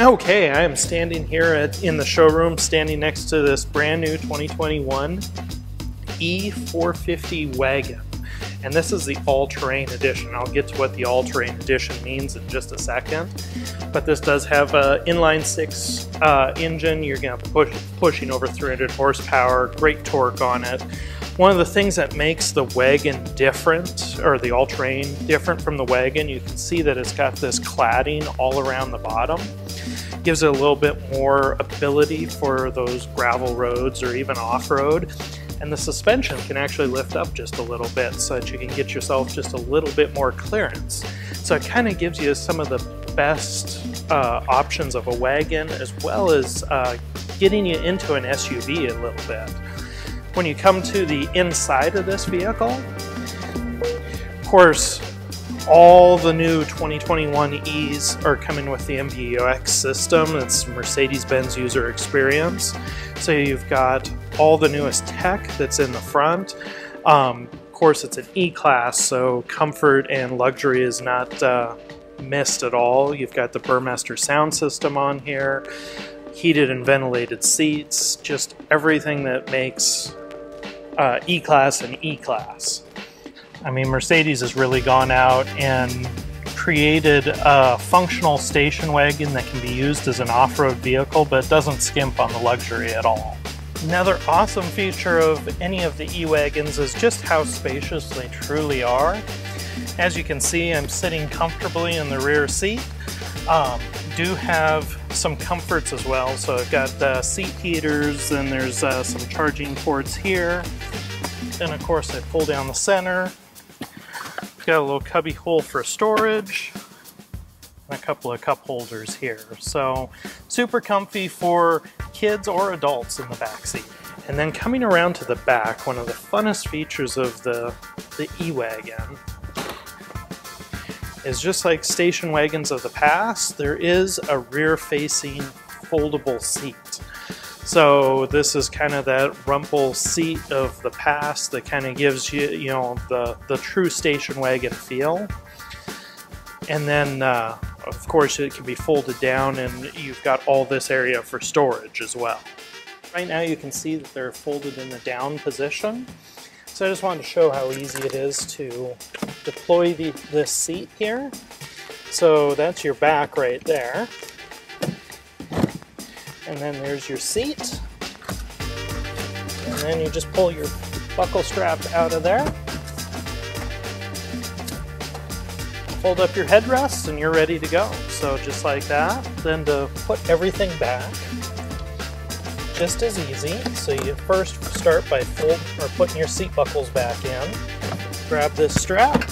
Okay, I am standing here at, in the showroom, standing next to this brand new 2021 E450 wagon. And this is the all-terrain edition. I'll get to what the all-terrain edition means in just a second. But this does have an inline six uh, engine. You're gonna push pushing over 300 horsepower, great torque on it. One of the things that makes the wagon different, or the all-terrain different from the wagon, you can see that it's got this cladding all around the bottom gives it a little bit more ability for those gravel roads or even off-road. And the suspension can actually lift up just a little bit so that you can get yourself just a little bit more clearance. So it kind of gives you some of the best uh, options of a wagon as well as uh, getting you into an SUV a little bit. When you come to the inside of this vehicle, of course, all the new 2021 E's are coming with the MBUX system. It's Mercedes-Benz user experience. So you've got all the newest tech that's in the front. Um, of course, it's an E-Class, so comfort and luxury is not uh, missed at all. You've got the Burmester sound system on here, heated and ventilated seats, just everything that makes uh, E-Class an E-Class. I mean, Mercedes has really gone out and created a functional station wagon that can be used as an off-road vehicle, but doesn't skimp on the luxury at all. Another awesome feature of any of the E-Wagons is just how spacious they truly are. As you can see, I'm sitting comfortably in the rear seat. Um, do have some comforts as well, so I've got uh, seat heaters, and there's uh, some charging ports here. And of course I pull down the center, Got a little cubby hole for storage and a couple of cup holders here. So super comfy for kids or adults in the back seat. And then coming around to the back, one of the funnest features of the, the E-Wagon is just like station wagons of the past, there is a rear-facing foldable seat. So this is kind of that rumble seat of the past that kind of gives you, you know, the, the true station wagon feel. And then, uh, of course, it can be folded down and you've got all this area for storage as well. Right now you can see that they're folded in the down position. So I just wanted to show how easy it is to deploy the, this seat here. So that's your back right there. And then there's your seat. And then you just pull your buckle strap out of there. Fold up your headrest and you're ready to go. So just like that. Then to put everything back, just as easy. So you first start by fold or putting your seat buckles back in. Grab this strap,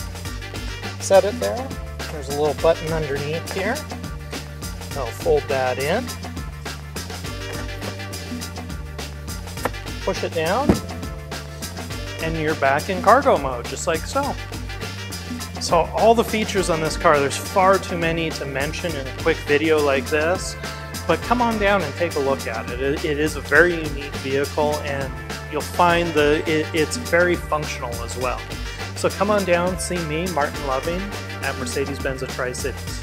set it there. There's a little button underneath here. I'll fold that in. Push it down, and you're back in cargo mode, just like so. So all the features on this car, there's far too many to mention in a quick video like this, but come on down and take a look at it. It, it is a very unique vehicle and you'll find that it, it's very functional as well. So come on down, see me, Martin Loving, at Mercedes-Benz of Tri-Cities.